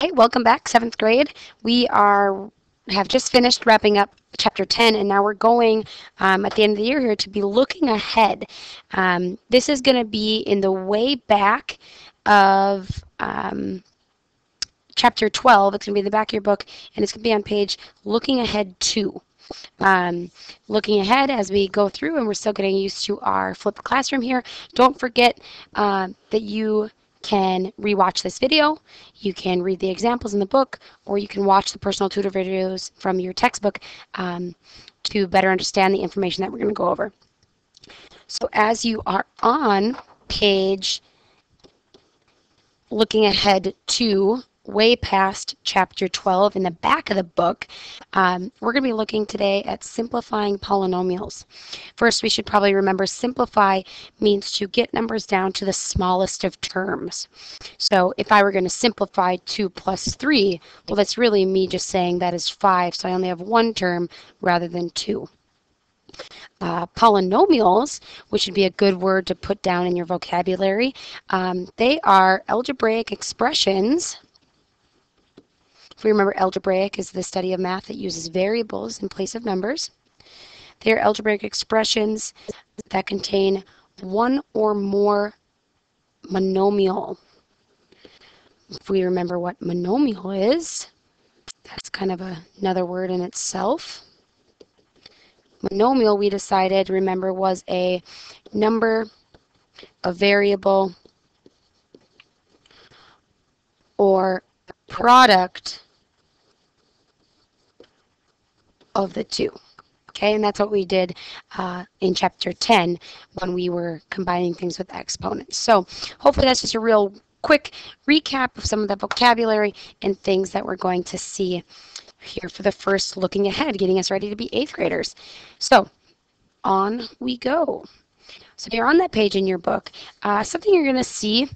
Hey, welcome back, seventh grade. We are have just finished wrapping up chapter 10 and now we're going um, at the end of the year here to be looking ahead. Um, this is going to be in the way back of um, chapter 12. It's going to be in the back of your book and it's going to be on page looking ahead 2. Um, looking ahead as we go through and we're still getting used to our flipped classroom here. Don't forget uh, that you can rewatch this video, you can read the examples in the book, or you can watch the personal tutor videos from your textbook um, to better understand the information that we're going to go over. So as you are on page looking ahead to way past chapter 12 in the back of the book, um, we're going to be looking today at simplifying polynomials. First, we should probably remember simplify means to get numbers down to the smallest of terms. So if I were going to simplify 2 plus 3, well, that's really me just saying that is 5, so I only have one term rather than two. Uh, polynomials, which would be a good word to put down in your vocabulary, um, they are algebraic expressions if we remember algebraic is the study of math that uses variables in place of numbers. They are algebraic expressions that contain one or more monomial. If we remember what monomial is, that's kind of a, another word in itself. Monomial, we decided, remember, was a number, a variable, or product of the two. Okay, and that's what we did uh, in chapter 10 when we were combining things with exponents. So hopefully that's just a real quick recap of some of the vocabulary and things that we're going to see here for the first looking ahead, getting us ready to be eighth graders. So on we go. So you're on that page in your book. Uh, something you're going to see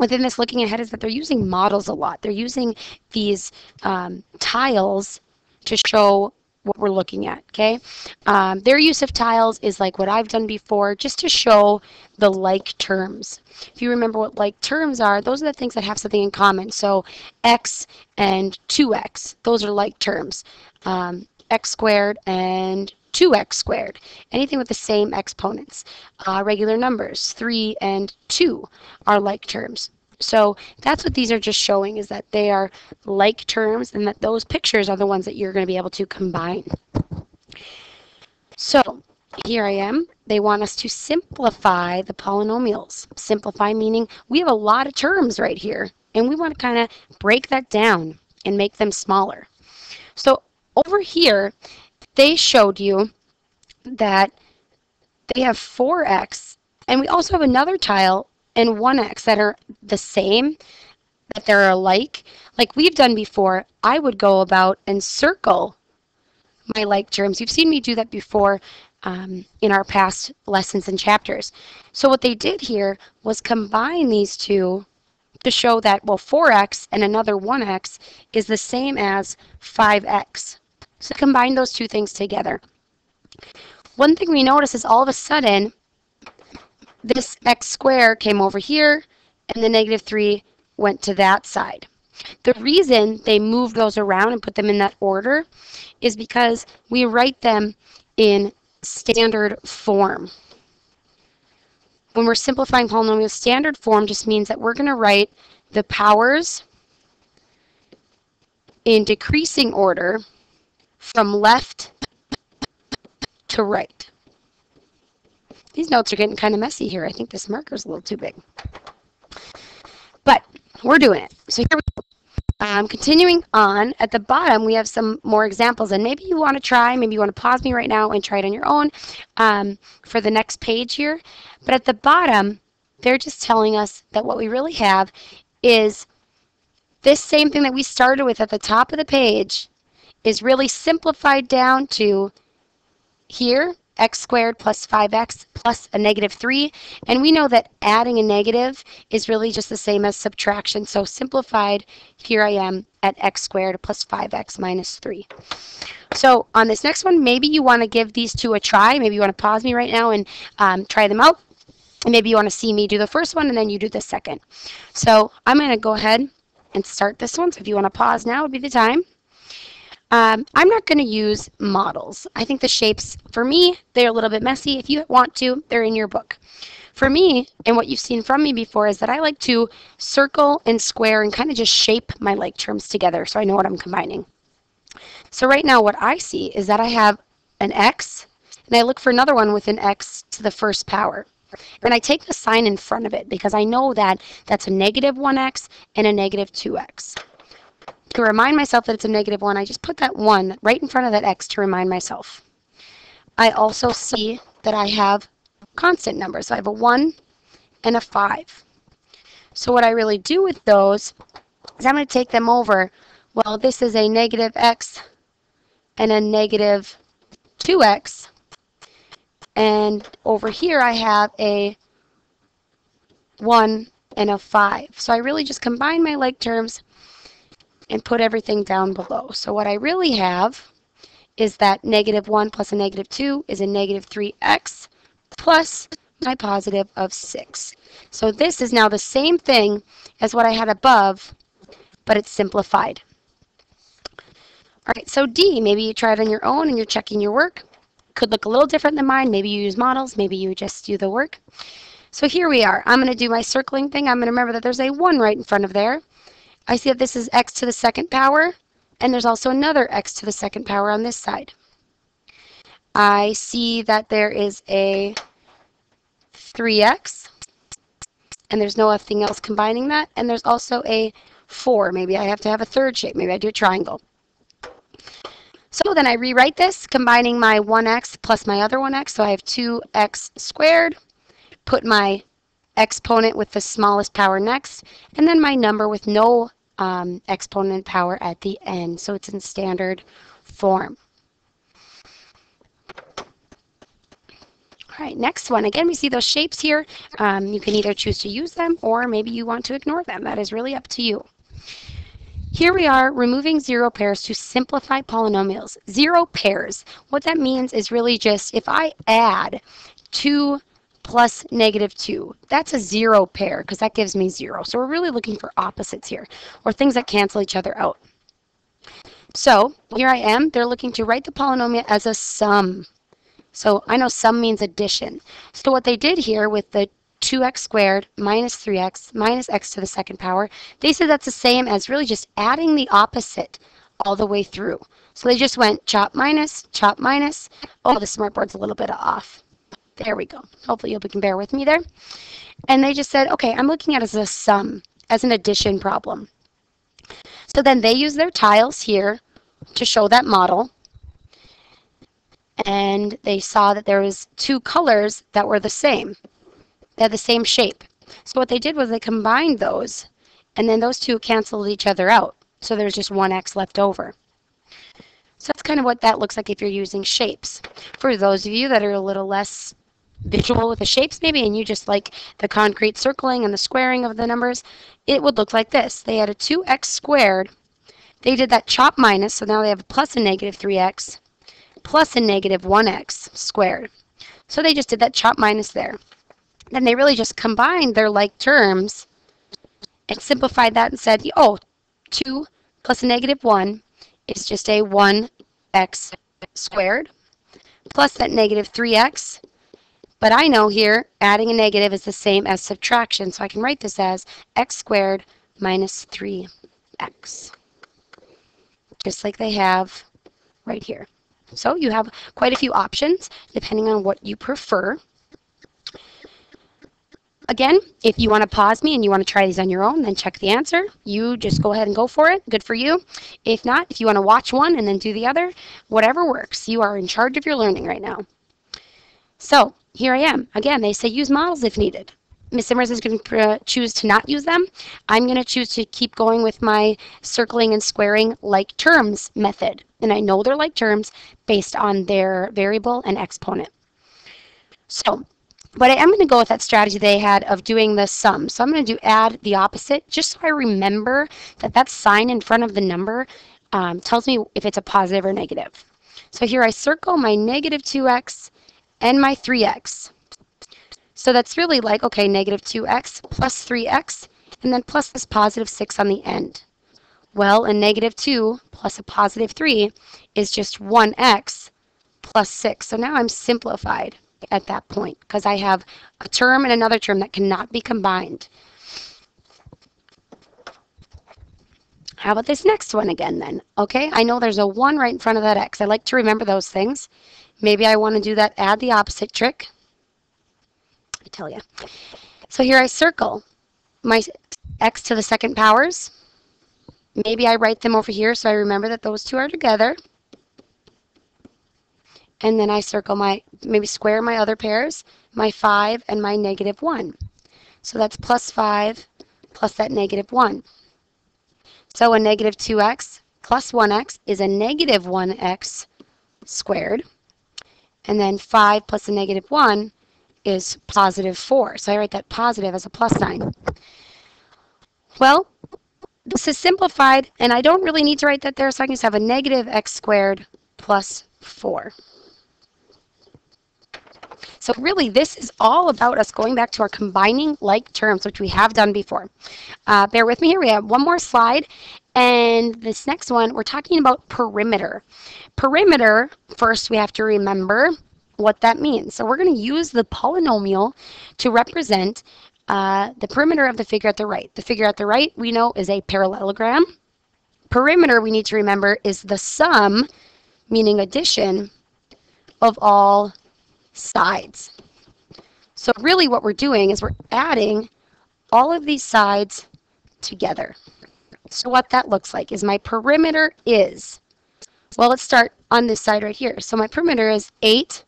within this looking ahead is that they're using models a lot. They're using these um, tiles to show what we're looking at, okay? Um, their use of tiles is like what I've done before, just to show the like terms. If you remember what like terms are, those are the things that have something in common. So x and 2x, those are like terms. Um, x squared and 2x squared, anything with the same exponents. Uh, regular numbers, 3 and 2 are like terms. So that's what these are just showing is that they are like terms and that those pictures are the ones that you're going to be able to combine. So here I am. They want us to simplify the polynomials. Simplify meaning we have a lot of terms right here and we want to kind of break that down and make them smaller. So over here, they showed you that they have 4x and we also have another tile and 1x that are the same, that they're alike, like we've done before, I would go about and circle my like terms. You've seen me do that before um, in our past lessons and chapters. So what they did here was combine these two to show that, well, 4x and another 1x is the same as 5x. So combine those two things together. One thing we notice is all of a sudden, this x squared came over here, and the negative 3 went to that side. The reason they moved those around and put them in that order is because we write them in standard form. When we're simplifying polynomials, standard form just means that we're going to write the powers in decreasing order from left to right. These notes are getting kind of messy here. I think this marker's a little too big. But we're doing it. So here we go. Um, continuing on, at the bottom, we have some more examples. And maybe you want to try, maybe you want to pause me right now and try it on your own um, for the next page here. But at the bottom, they're just telling us that what we really have is this same thing that we started with at the top of the page is really simplified down to here x squared plus 5x plus a negative 3. And we know that adding a negative is really just the same as subtraction. So simplified, here I am at x squared plus 5x minus 3. So on this next one, maybe you want to give these two a try. Maybe you want to pause me right now and um, try them out. Maybe you want to see me do the first one and then you do the second. So I'm going to go ahead and start this one. So if you want to pause now would be the time. Um, I'm not going to use models. I think the shapes, for me, they're a little bit messy. If you want to, they're in your book. For me, and what you've seen from me before, is that I like to circle and square and kind of just shape my like terms together so I know what I'm combining. So right now what I see is that I have an x, and I look for another one with an x to the first power. And I take the sign in front of it because I know that that's a negative 1x and a negative 2x. To remind myself that it's a negative 1, I just put that 1 right in front of that x to remind myself. I also see that I have constant numbers. So I have a 1 and a 5. So what I really do with those is I'm going to take them over. Well, this is a negative x and a negative 2x. And over here I have a 1 and a 5. So I really just combine my like terms and put everything down below. So what I really have is that negative 1 plus a negative 2 is a negative 3x plus my positive of 6. So this is now the same thing as what I had above, but it's simplified. All right, so D, maybe you try it on your own and you're checking your work. Could look a little different than mine. Maybe you use models. Maybe you just do the work. So here we are. I'm going to do my circling thing. I'm going to remember that there's a 1 right in front of there. I see that this is x to the second power, and there's also another x to the second power on this side. I see that there is a 3x, and there's nothing else combining that, and there's also a 4. Maybe I have to have a third shape. Maybe I do a triangle. So then I rewrite this, combining my 1x plus my other 1x, so I have 2x squared, put my exponent with the smallest power next, and then my number with no um, exponent power at the end. So it's in standard form. All right, next one. Again, we see those shapes here. Um, you can either choose to use them or maybe you want to ignore them. That is really up to you. Here we are removing zero pairs to simplify polynomials. Zero pairs, what that means is really just if I add two plus negative 2. That's a zero pair because that gives me 0. So we're really looking for opposites here or things that cancel each other out. So here I am. They're looking to write the polynomial as a sum. So I know sum means addition. So what they did here with the 2x squared minus 3x minus x to the second power, they said that's the same as really just adding the opposite all the way through. So they just went chop minus, chop minus. Oh, the smartboard's a little bit off. There we go. Hopefully you can bear with me there. And they just said, okay, I'm looking at it as a sum, as an addition problem. So then they use their tiles here to show that model. And they saw that there was two colors that were the same. They had the same shape. So what they did was they combined those, and then those two canceled each other out. So there's just one x left over. So that's kind of what that looks like if you're using shapes. For those of you that are a little less visual with the shapes maybe and you just like the concrete circling and the squaring of the numbers, it would look like this. They had a 2x squared. They did that chop minus, so now they have a plus a negative 3x plus a negative 1x squared. So they just did that chop minus there. Then they really just combined their like terms and simplified that and said, oh, 2 plus a negative 1 is just a 1x squared plus that negative 3x but I know here adding a negative is the same as subtraction, so I can write this as x squared minus 3x, just like they have right here. So you have quite a few options depending on what you prefer. Again, if you want to pause me and you want to try these on your own, then check the answer. You just go ahead and go for it. Good for you. If not, if you want to watch one and then do the other, whatever works. You are in charge of your learning right now. So here I am. Again, they say use models if needed. Ms. Simmers is going to choose to not use them. I'm going to choose to keep going with my circling and squaring like terms method. And I know they're like terms based on their variable and exponent. So, but I am going to go with that strategy they had of doing the sum. So I'm going to do add the opposite just so I remember that that sign in front of the number um, tells me if it's a positive or negative. So here I circle my negative 2x and my 3x. So that's really like, okay, negative 2x plus 3x and then plus this positive 6 on the end. Well, a negative 2 plus a positive 3 is just 1x plus 6. So now I'm simplified at that point because I have a term and another term that cannot be combined. How about this next one again then? Okay, I know there's a 1 right in front of that x. I like to remember those things. Maybe I want to do that add the opposite trick. I tell you. So here I circle my x to the second powers. Maybe I write them over here so I remember that those two are together. And then I circle my, maybe square my other pairs, my 5 and my negative 1. So that's plus 5 plus that negative 1. So a negative 2x plus 1x is a negative 1x squared. And then 5 plus a negative 1 is positive 4. So I write that positive as a plus sign. Well, this is simplified, and I don't really need to write that there, so I can just have a negative x squared plus 4. So really, this is all about us going back to our combining like terms, which we have done before. Uh, bear with me here. We have one more slide. And this next one, we're talking about perimeter. Perimeter, first we have to remember what that means. So we're going to use the polynomial to represent uh, the perimeter of the figure at the right. The figure at the right, we know, is a parallelogram. Perimeter, we need to remember, is the sum, meaning addition, of all sides. So really what we're doing is we're adding all of these sides together. So what that looks like is my perimeter is, well, let's start on this side right here. So my perimeter is 8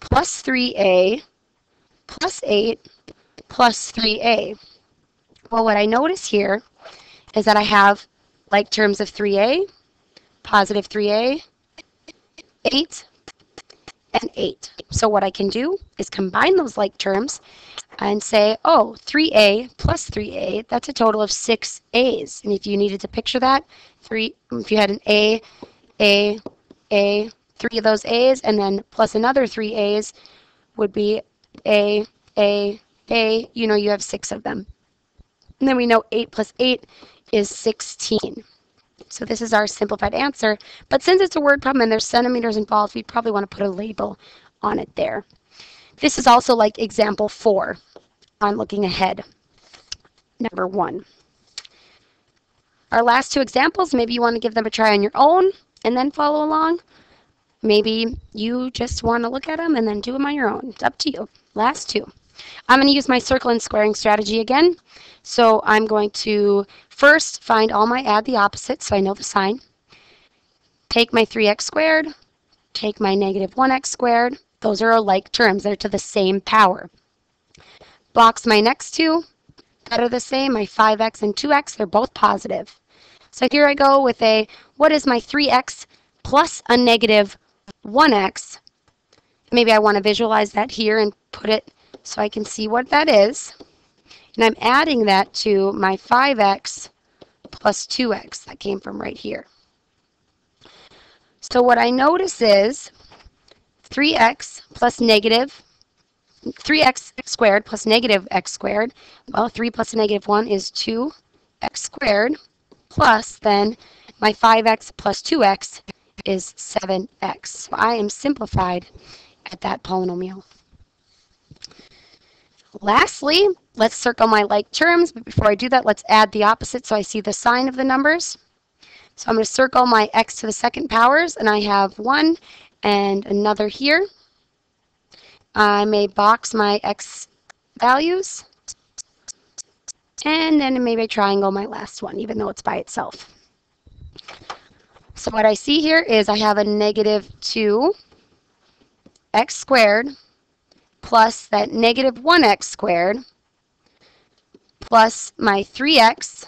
plus 3a plus 8 plus 3a. Well, what I notice here is that I have like terms of 3a, positive 3a, 8, and 8. So what I can do is combine those like terms and say, oh, 3a plus 3a, that's a total of 6 a's. And if you needed to picture that, three, if you had an a, a, a, three of those a's, and then plus another three a's would be a, a, a, you know, you have six of them. And then we know 8 plus 8 is 16. So this is our simplified answer. But since it's a word problem and there's centimeters involved, we'd probably want to put a label on it there. This is also like example 4 on looking ahead. Number 1. Our last two examples, maybe you want to give them a try on your own and then follow along. Maybe you just want to look at them and then do them on your own. It's up to you. Last two. I'm going to use my circle and squaring strategy again. So I'm going to first find all my add the opposite so I know the sign. Take my 3x squared, take my negative 1x squared. Those are like terms. They're to the same power. Box my next two that are the same, my 5x and 2x, they're both positive. So here I go with a, what is my 3x plus a negative 1x? Maybe I want to visualize that here and put it so I can see what that is. And I'm adding that to my 5x plus 2x that came from right here. So what I notice is 3x plus negative 3x squared plus negative x squared. Well, 3 negative 1 is 2x squared plus then my 5x plus 2x is 7x. So I am simplified at that polynomial. Lastly, let's circle my like terms, but before I do that, let's add the opposite so I see the sign of the numbers. So I'm going to circle my x to the second powers, and I have one and another here. I may box my x values, and then maybe triangle my last one, even though it's by itself. So what I see here is I have a negative 2 x squared plus that negative 1x squared plus my 3x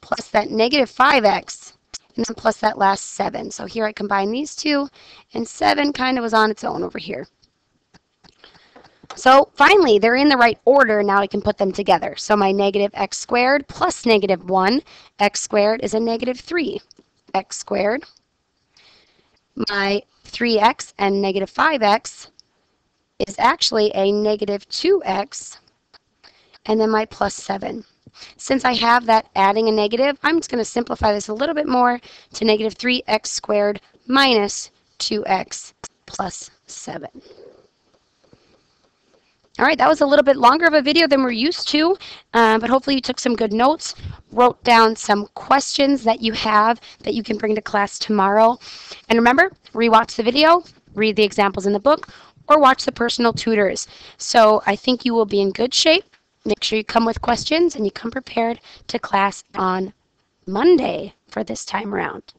plus that negative 5x and then plus that last 7. So here I combine these two, and 7 kind of was on its own over here. So finally, they're in the right order. Now I can put them together. So my negative x squared plus negative 1 x squared is a negative 3 x squared. My 3x and negative 5x is actually a negative 2x. and then my plus 7. Since I have that adding a negative, I'm just going to simplify this a little bit more to negative 3x squared minus 2x plus 7. All right, that was a little bit longer of a video than we're used to, uh, but hopefully you took some good notes, wrote down some questions that you have that you can bring to class tomorrow. And remember, rewatch the video, read the examples in the book, or watch the personal tutors. So I think you will be in good shape. Make sure you come with questions and you come prepared to class on Monday for this time around.